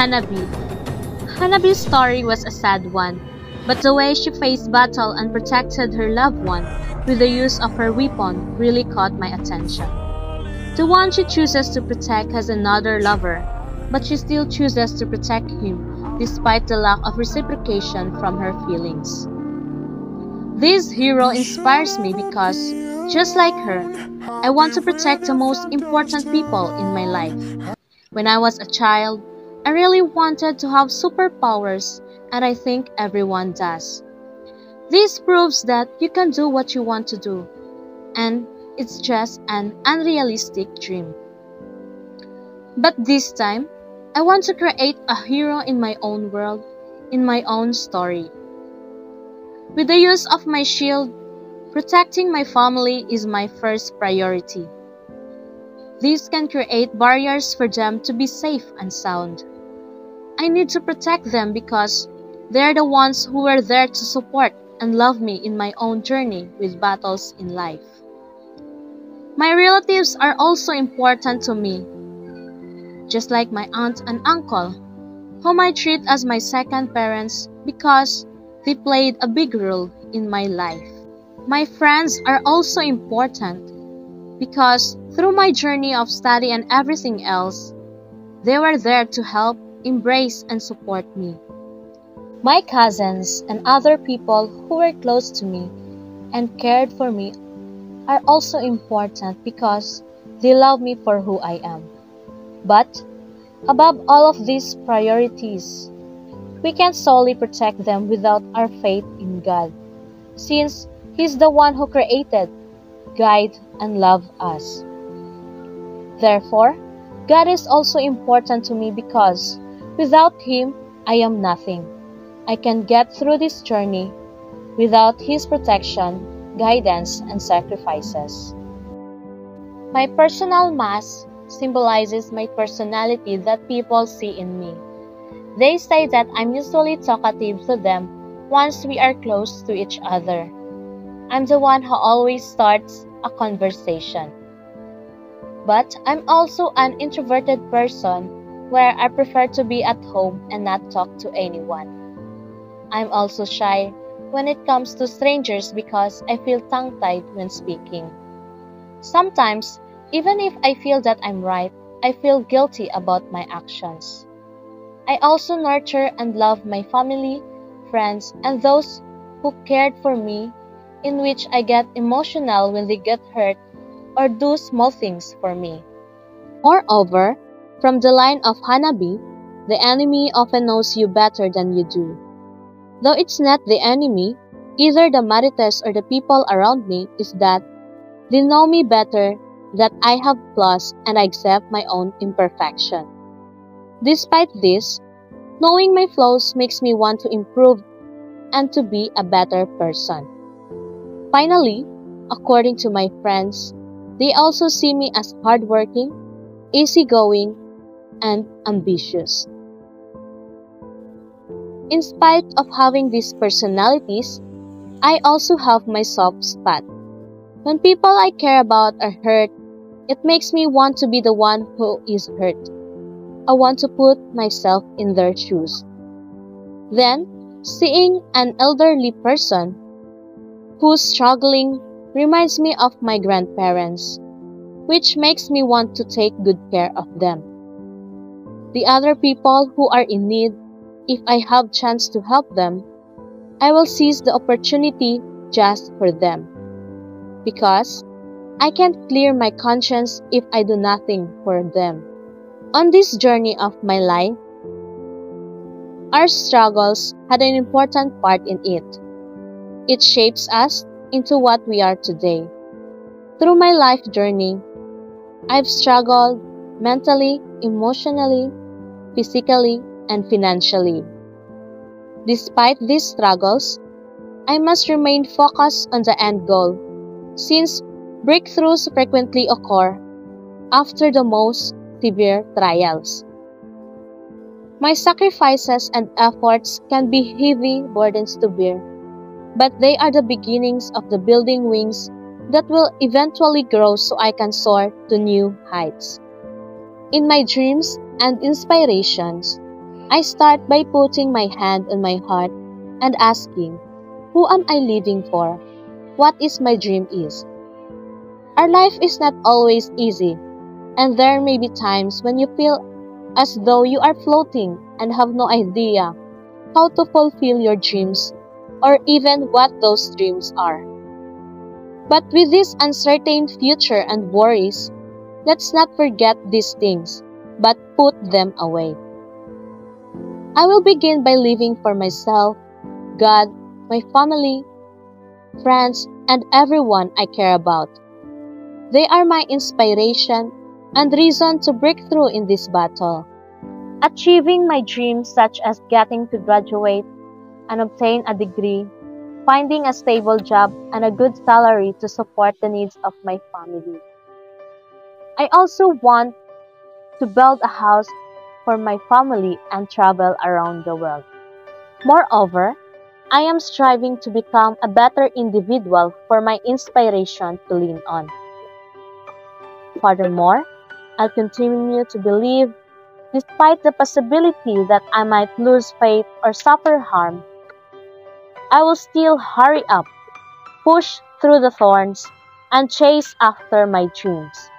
Hanabi. Hanabi's story was a sad one, but the way she faced battle and protected her loved one with the use of her weapon really caught my attention. The one she chooses to protect has another lover, but she still chooses to protect him despite the lack of reciprocation from her feelings. This hero inspires me because, just like her, I want to protect the most important people in my life. When I was a child, I really wanted to have superpowers, and I think everyone does. This proves that you can do what you want to do, and it's just an unrealistic dream. But this time, I want to create a hero in my own world, in my own story. With the use of my shield, protecting my family is my first priority. This can create barriers for them to be safe and sound. I need to protect them because they're the ones who were there to support and love me in my own journey with battles in life. My relatives are also important to me, just like my aunt and uncle, whom I treat as my second parents because they played a big role in my life. My friends are also important because through my journey of study and everything else, they were there to help, embrace, and support me. My cousins and other people who were close to me and cared for me are also important because they love me for who I am. But above all of these priorities, we can solely protect them without our faith in God, since He's the one who created, guide, and love us. Therefore, God is also important to me because without Him, I am nothing. I can get through this journey without His protection, guidance, and sacrifices. My personal mask symbolizes my personality that people see in me. They say that I'm usually talkative to them once we are close to each other. I'm the one who always starts a conversation. But I'm also an introverted person where I prefer to be at home and not talk to anyone. I'm also shy when it comes to strangers because I feel tongue tied when speaking. Sometimes, even if I feel that I'm right, I feel guilty about my actions. I also nurture and love my family, friends, and those who cared for me, in which I get emotional when they get hurt or do small things for me. Moreover, from the line of Hanabi, the enemy often knows you better than you do. Though it's not the enemy, either the Marites or the people around me is that they know me better, that I have flaws and I accept my own imperfection. Despite this, knowing my flaws makes me want to improve and to be a better person. Finally, according to my friends, they also see me as hardworking, easygoing, and ambitious. In spite of having these personalities, I also have my soft spot. When people I care about are hurt, it makes me want to be the one who is hurt. I want to put myself in their shoes. Then, seeing an elderly person who's struggling reminds me of my grandparents, which makes me want to take good care of them. The other people who are in need, if I have chance to help them, I will seize the opportunity just for them. Because I can't clear my conscience if I do nothing for them. On this journey of my life, our struggles had an important part in it. It shapes us into what we are today. Through my life journey, I've struggled mentally, emotionally, physically, and financially. Despite these struggles, I must remain focused on the end goal, since breakthroughs frequently occur after the most severe trials. My sacrifices and efforts can be heavy burdens to bear, but they are the beginnings of the building wings that will eventually grow so I can soar to new heights. In my dreams and inspirations, I start by putting my hand on my heart and asking, Who am I living for? What is my dream is? Our life is not always easy, and there may be times when you feel as though you are floating and have no idea how to fulfill your dreams or even what those dreams are. But with this uncertain future and worries, let's not forget these things, but put them away. I will begin by living for myself, God, my family, friends, and everyone I care about. They are my inspiration and reason to break through in this battle. Achieving my dreams such as getting to graduate and obtain a degree, finding a stable job and a good salary to support the needs of my family. I also want to build a house for my family and travel around the world. Moreover, I am striving to become a better individual for my inspiration to lean on. Furthermore, I'll continue to believe, despite the possibility that I might lose faith or suffer harm, I will still hurry up, push through the thorns, and chase after my dreams.